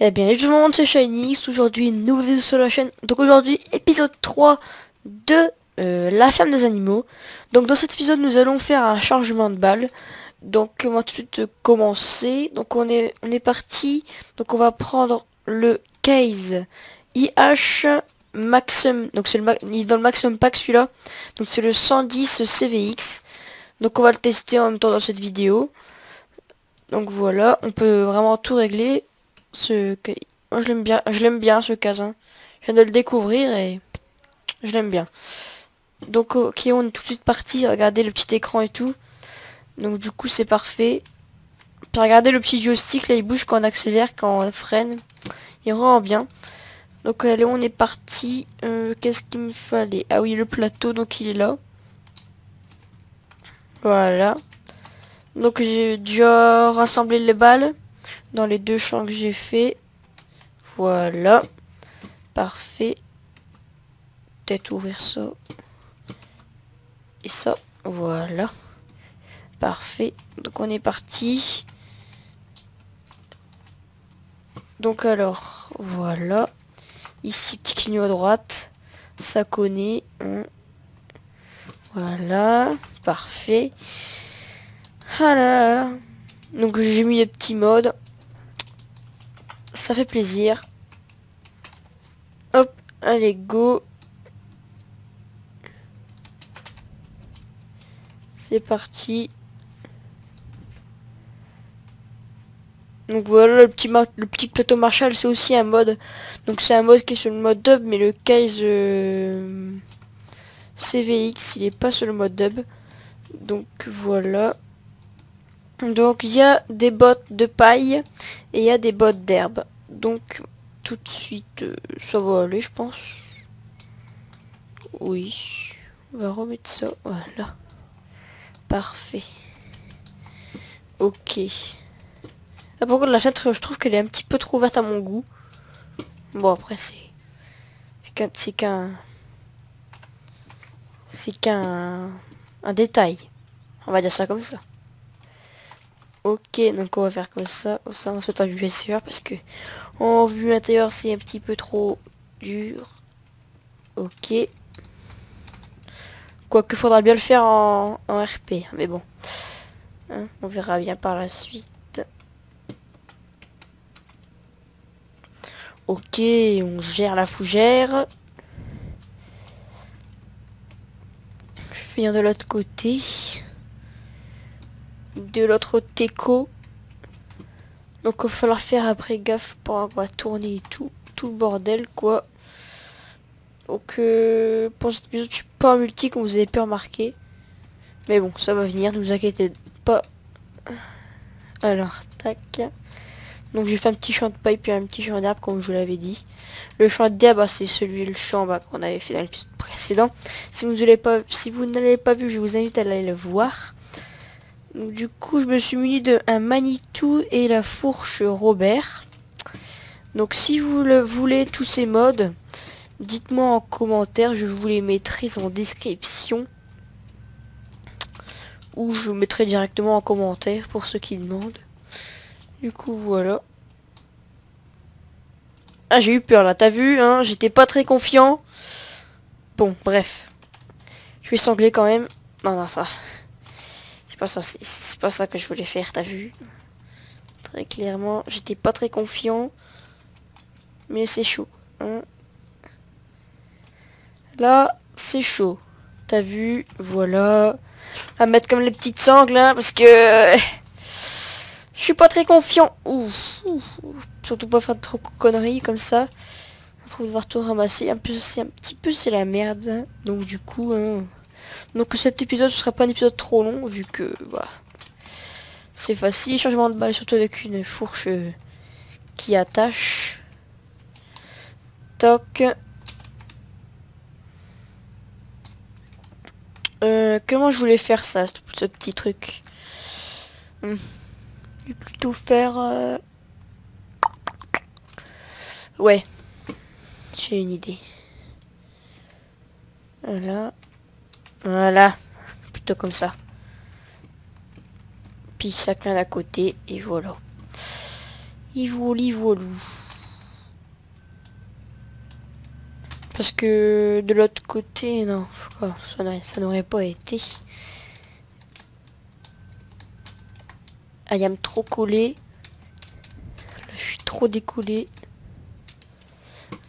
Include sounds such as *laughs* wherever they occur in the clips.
Eh bien, tout le monde, c'est Shinix. Aujourd'hui, une nouvelle vidéo sur la chaîne. Donc aujourd'hui, épisode 3 de euh, La ferme des animaux. Donc dans cet épisode, nous allons faire un chargement de balles. Donc on va tout de suite commencer. Donc on est, on est parti. Donc on va prendre le case IH Maximum. Donc c'est le il est dans le maximum pack celui-là. Donc c'est le 110 CVX. Donc on va le tester en même temps dans cette vidéo. Donc voilà, on peut vraiment tout régler. Ce moi je l'aime bien, je l'aime bien ce casin. Je viens de le découvrir et je l'aime bien. Donc ok, on est tout de suite parti. Regardez le petit écran et tout. Donc du coup c'est parfait. Puis regardez le petit joystick là, il bouge quand on accélère, quand on freine. Il rend bien. Donc allez, on est parti. Euh, Qu'est-ce qu'il me fallait? Ah oui, le plateau, donc il est là. Voilà. Donc j'ai déjà rassemblé les balles dans les deux champs que j'ai fait. Voilà. Parfait. Peut-être ouvrir ça. Et ça. Voilà. Parfait. Donc on est parti. Donc alors, voilà. Ici, petit clignon à droite. Ça connaît. hein. Voilà. Parfait. Ah. Donc j'ai mis les petits modes. Ça fait plaisir. Hop, allez go. C'est parti. Donc voilà le petit plateau Marshall c'est aussi un mode. Donc c'est un mode qui est sur le mode dub mais le case euh, CVX il est pas sur le mode dub. Donc voilà. Donc il y a des bottes de paille et il y a des bottes d'herbe. Donc tout de suite euh, ça va aller je pense. Oui. On va remettre ça. Voilà. Parfait. Ok. Par contre la fenêtre je trouve qu'elle est un petit peu trop ouverte à mon goût. Bon après c'est. C'est qu'un. C'est qu'un. Un détail. On va dire ça comme ça. Ok, donc on va faire comme ça. Ça, on se mettre en vue extérieure parce que en vue intérieure, c'est un petit peu trop dur. Ok. Quoique, faudra bien le faire en, RP. Mais bon. Hein, on verra bien par la suite. Ok, on gère la fougère. Je viens de l'autre côté de l'autre teco. Donc il va falloir faire après gaffe pour avoir tourner et tout, tout le bordel quoi. Donc euh, pour cet épisode je suis pas en multi comme vous avez pu remarquer. Mais bon ça va venir, ne vous inquiétez pas. Alors tac. Donc j'ai fait un petit champ de paille puis un petit champ d'herbe comme je vous l'avais dit. Le champ d'herbe bah, c'est celui le champ bah, qu'on avait fait dans l'épisode précédent. Si vous ne pas, si vous ne l'avez pas vu, je vous invite à aller le voir. Du coup, je me suis muni de un Manitou et la fourche Robert. Donc, si vous le voulez, tous ces modes, dites-moi en commentaire. Je vous les mettrai en description. Ou je vous mettrai directement en commentaire pour ceux qui demandent. Du coup, voilà. Ah, j'ai eu peur là, t'as vu, hein J'étais pas très confiant. Bon, bref. Je vais sangler quand même. Non, non, ça pas ça, c'est- c'est pas ça que je voulais faire, t'as vu Très clairement, j'étais pas très confiant. Mais c'est chaud. hein. Là, c'est chaud. T'as vu Voilà. À mettre comme les petites sangles, hein, parce que... Je suis pas très confiant. Ouf. Surtout pas faire trop de conneries comme ça. Après devoir tout ramasser. Un peu, c'est un petit peu c'est la merde. hein. Donc du coup, hein, donc cet épisode ce sera pas un épisode trop long vu que. C'est facile, changement de balle surtout avec une fourche euh, qui attache. Toc. Euh, comment je voulais faire ça, ce, ce petit truc? Hmm. Plutôt faire... euh, Ouais. J'ai une idée. Voilà. Voilà. recto comme ça. Puis chacun à côté, et voilà. Voilà, voilà. Parce que de l'autre côté, non, ça n'aurait pas été. Ah, il trop collé. Là, je suis trop décollé.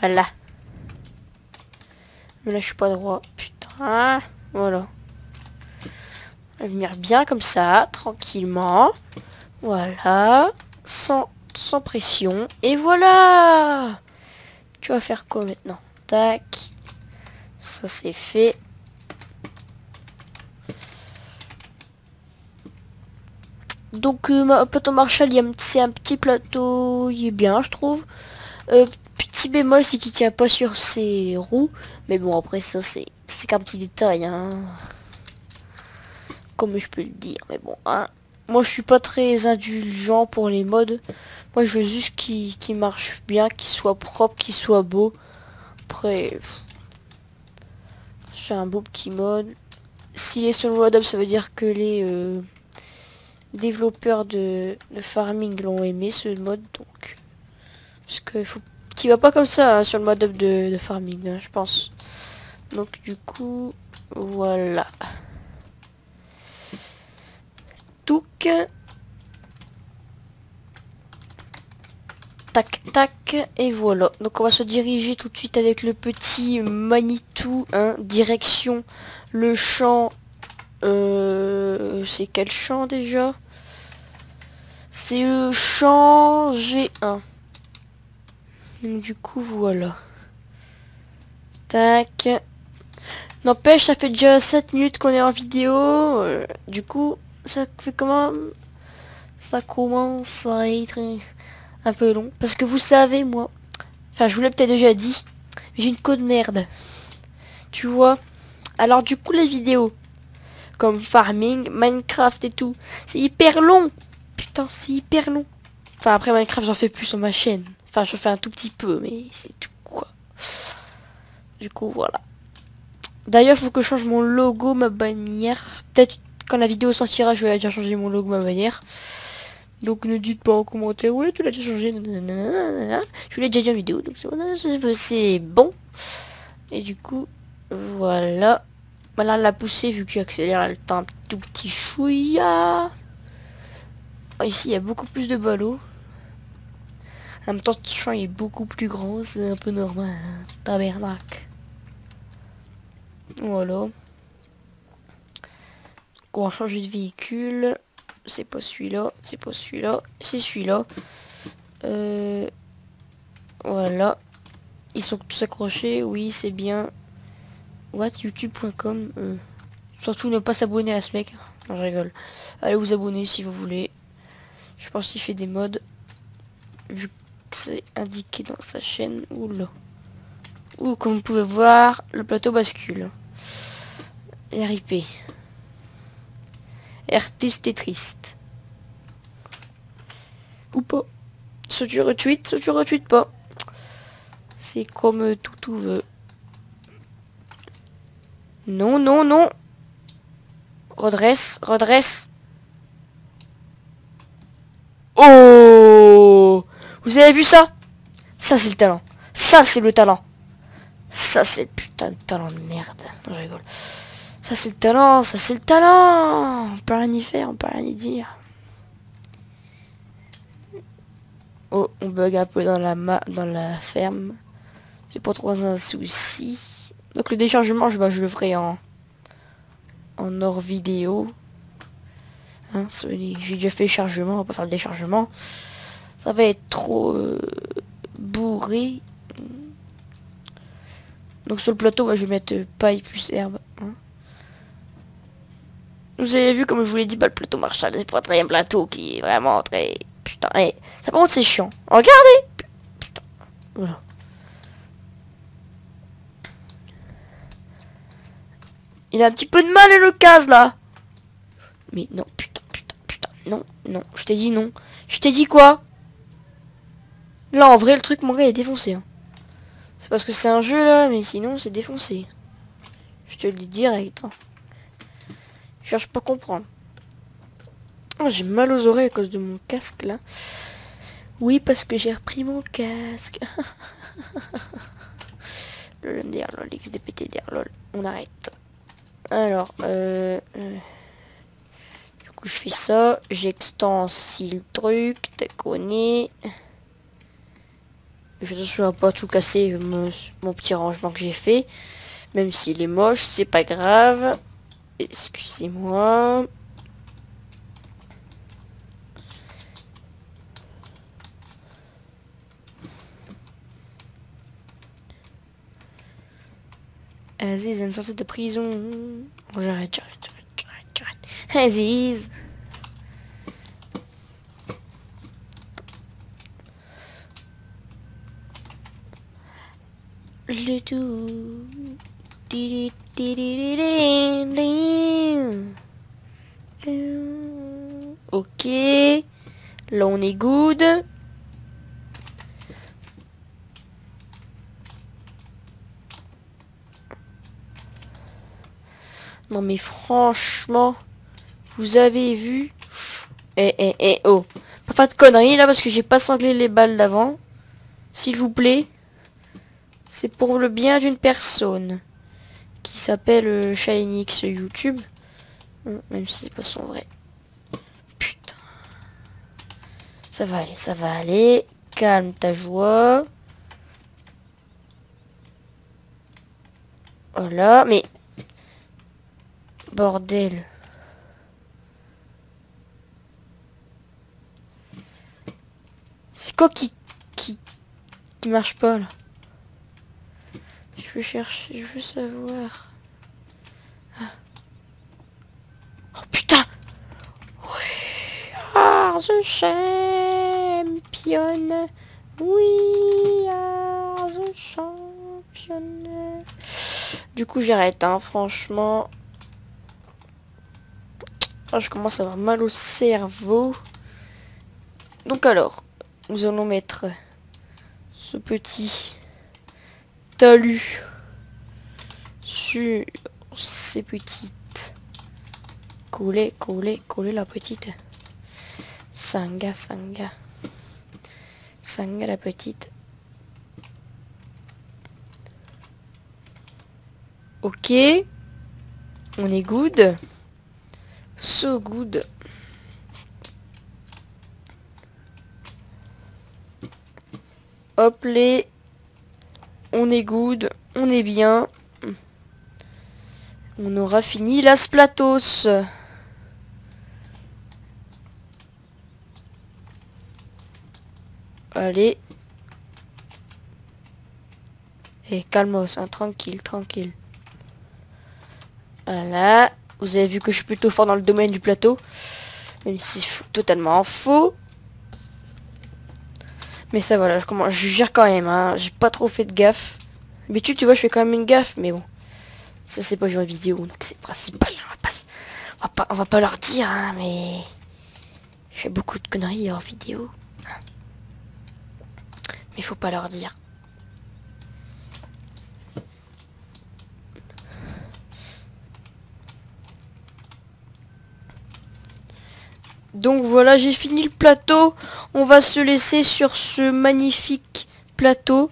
Voilà. Mais là, je suis pas droit. Putain. Voilà. On va venir bien comme ça, tranquillement. Voilà. Sans, sans pression. Et voilà Tu vas faire quoi maintenant? Tac. Ça, c'est fait. Donc, euh, plateau Marshall, c'est un petit plateau, il est bien, je trouve. Euh, petit bémol, c'est qu'il tient pas sur ses roues. Mais bon, après ça, c'est qu'un petit détail. Hein. Comme je peux le dire. Mais bon, hein. Moi, je suis pas très indulgent pour les modes. Moi, je veux juste qu'il marche bien, qu'il soit propre, qu'il soit beau. Après, c'est un beau petit mode. S'il est sur le mode ça veut dire que les euh, développeurs de, farming l'ont aimé ce mode. Donc, parce que faut qui va pas comme ça hein, sur le mode up de, farming, hein, je pense. Donc du coup, voilà. Touc. Tac tac et voilà. Donc on va se diriger tout de suite avec le petit Manitou, hein, direction le champ. Euh, c'est quel champ déjà? C'est le champ G1. Donc du coup, voilà. Tac. N'empêche, ça fait déjà 7 minutes qu'on est en vidéo. Euh, du coup, ça fait comment Ça commence à être un peu long. Parce que vous savez, moi... Enfin, je vous l'ai peut-être déjà dit. Mais j'ai une code merde. Tu vois? Alors du coup, les vidéos. Comme farming, Minecraft et tout. C'est hyper long. C'est hyper long. Enfin, après Minecraft, j'en fais plus sur ma chaîne. Enfin, je fais un tout petit peu, mais c'est tout quoi. Du coup, voilà. D'ailleurs, faut que je change mon logo, ma bannière. Peut-être quand la vidéo sortira, je vais déjà changer mon logo, ma bannière. Donc ne dites pas en commentaire, ouais, tu l'as déjà changé. Je l'ai déjà dit en vidéo, donc c'est bon. Et du coup, voilà. Voilà la poussée, vu que j'accélère, elle est un tout petit chouïa. Ici, il y a beaucoup plus de ballots. En même temps, ce champ est beaucoup plus grand, c'est un peu normal. Hein. Tabernacle. Voilà. On va changer de véhicule. C'est pas celui-là, c'est pas celui-là, c'est celui-là. Euh, voilà. Ils sont tous accrochés, oui, c'est bien. What youtube.com euh, Surtout ne pas s'abonner à ce mec. Non, je rigole. Allez vous abonner si vous voulez. Je pense qu'il fait des modes. Vu c'est indiqué dans sa chaîne. Oula. Ou comme vous pouvez voir, le plateau bascule. RIP. Artiste est triste. Ou pas. Soit tu retweets, soit tu retweets pas. C'est comme tout tout veut. Non, non, non. Redresse, redresse. Oh vous avez vu ça? Ça, c'est le talent. Ça, c'est le talent. Ça, c'est le putain de talent de merde. Non, je rigole. Ça, c'est le talent. Ça, c'est le talent. On peut rien y faire. On peut rien y dire. Oh, on bug un peu dans la, ma dans la ferme. C'est pas trop un souci. Donc le déchargement, je, bah, le ferai en, en hors vidéo. Hein, J'ai déjà fait le chargement, on va pas faire le déchargement ça va être trop euh, bourré. Donc sur le plateau, je vais mettre euh, paille plus herbe. Hein. Vous avez vu, comme je vous l'ai dit, bah, le plateau Marshall, c'est pas très un plateau qui est vraiment très... Putain, et ça par contre c'est chiant. Regardez Putain, voilà. Il a un petit peu de mal, le case, là Mais non, non, non, je t'ai dit non. Je t'ai dit quoi? Là, en vrai, le truc, mon gars, est défoncé. Hein. C'est parce que c'est un jeu, là, mais sinon, c'est défoncé. Je te le dis direct. Hein. Je cherche pas à comprendre. Oh, j'ai mal aux oreilles à cause de mon casque là. Oui, parce que j'ai repris mon casque. *laughs* lol, lol, XDPT, lol. On arrête. Alors, euh, euh, je fais ça. J'extensie le truc. T'as connu. Je ne suis pas tout casser mon, petit rangement que j'ai fait. Même s'il est moche, c'est pas grave. Excusez-moi. Aziz vient de sortir de prison. J'arrête, j'arrête, Aziz Le tout. Ok. Là, on est good. Non mais franchement, vous avez vu Eh eh eh oh, pas de conneries là parce que j'ai pas sanglé les balles d'avant. S'il vous plaît, c'est pour le bien d'une personne qui s'appelle euh, Shinix YouTube, hum, même si c'est pas son vrai. Putain, ça va aller, ça va aller. Calme ta joie. Voilà, mais Bordel. Quoi qui, qui, qui marche pas là Je veux chercher, je veux savoir. Ah. Oh putain We are the champion We are the champion Du coup j'arrête hein, franchement. Ah, je commence à avoir mal au cerveau. Donc alors, nous allons mettre ce petit talus sur ces petites coller, coller, coller la petite sanga, sanga, sanga la petite. Ok, on est good. So good. Hop les. On est good. On est bien. On aura fini la splatos. Allez. Et calmos, hein, tranquille, tranquille. Voilà. Vous avez vu que je suis plutôt fort dans le domaine du plateau. Même si totalement faux. Mais ça voilà, je, commence, je gère quand même. Hein. J'ai pas trop fait de gaffe. D'habitude, tu vois, je fais quand même une gaffe. Mais bon. Ça, c'est pas en vidéo. Donc c'est principal. On va, pas, on, va pas, on va pas leur dire. Hein, mais... Je fais beaucoup de conneries en vidéo. Mais faut pas leur dire. Donc voilà, j'ai fini le plateau. On va se laisser sur ce magnifique plateau.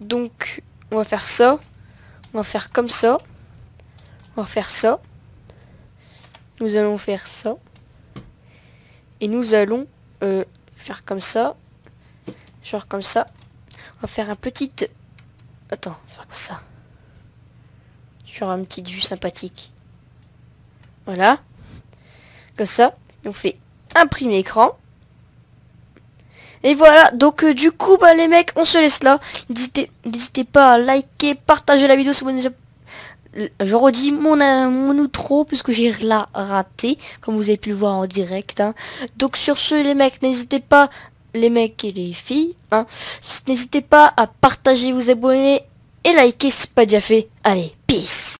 Donc, on va faire ça. On va faire comme ça. On va faire ça. Nous allons faire ça. Et nous allons euh, faire comme ça. Genre comme ça. On va faire un petit... Attends, faire comme ça. Sur un petit vue sympathique. Voilà. Comme ça. on fait imprimer écran. Et voilà, donc euh, du coup, bah les mecs, on se laisse là. N'hésitez pas à liker, partager la vidéo si vous Je redis mon, euh, mon outro puisque j'ai la raté, comme vous avez pu le voir en direct. Hein. Donc sur ce, les mecs, n'hésitez pas, les mecs et les filles, hein, n'hésitez pas à partager, vous abonner et liker si pas déjà fait. Allez, peace